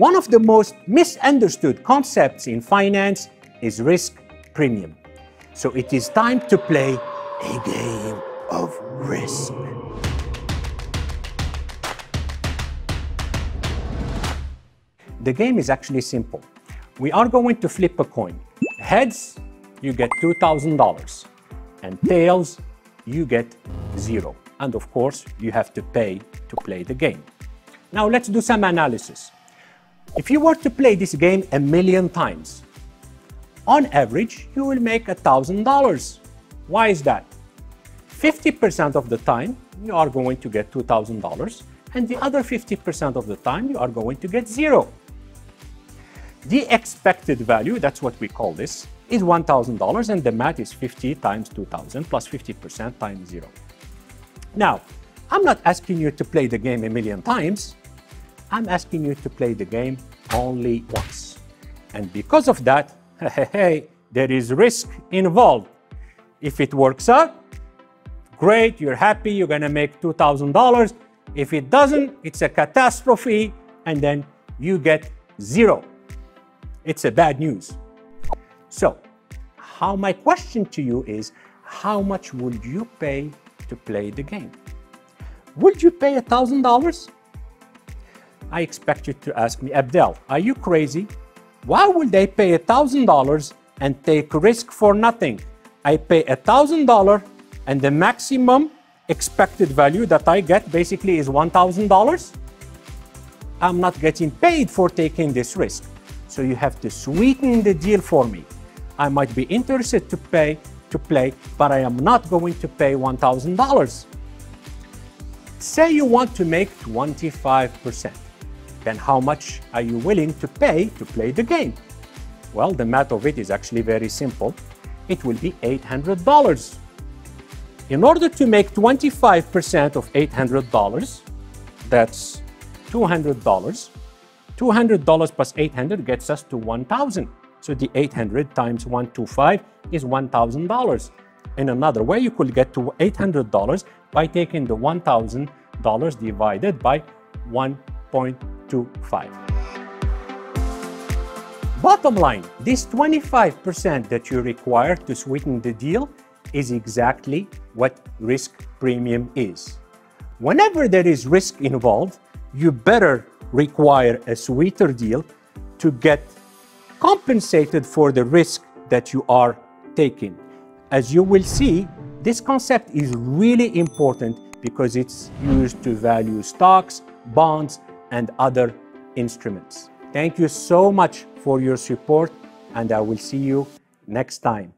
One of the most misunderstood concepts in finance is risk premium. So it is time to play a game of risk. The game is actually simple. We are going to flip a coin. Heads, you get $2,000. And tails, you get zero. And of course, you have to pay to play the game. Now let's do some analysis. If you were to play this game a million times, on average, you will make $1,000. Why is that? 50% of the time, you are going to get $2,000, and the other 50% of the time, you are going to get zero. The expected value, that's what we call this, is $1,000, and the math is 50 times 2,000 plus 50% times zero. Now, I'm not asking you to play the game a million times. I'm asking you to play the game only once. And because of that, hey, there is risk involved. If it works out, great, you're happy, you're gonna make $2,000. If it doesn't, it's a catastrophe, and then you get zero. It's a bad news. So, how my question to you is, how much would you pay to play the game? Would you pay $1,000? I expect you to ask me, Abdel, are you crazy? Why would they pay $1,000 and take risk for nothing? I pay $1,000 and the maximum expected value that I get basically is $1,000. I'm not getting paid for taking this risk. So you have to sweeten the deal for me. I might be interested to pay to play, but I am not going to pay $1,000. Say you want to make 25%. Then how much are you willing to pay to play the game? Well, the math of it is actually very simple. It will be $800. In order to make 25% of $800, that's $200. $200 plus 800 gets us to 1,000. So the 800 times 125 is $1,000. In another way, you could get to $800 by taking the $1,000 divided by 1.25. Bottom line, this 25% that you require to sweeten the deal is exactly what risk premium is. Whenever there is risk involved, you better require a sweeter deal to get compensated for the risk that you are taking. As you will see, this concept is really important because it's used to value stocks, bonds, and other instruments. Thank you so much for your support, and I will see you next time.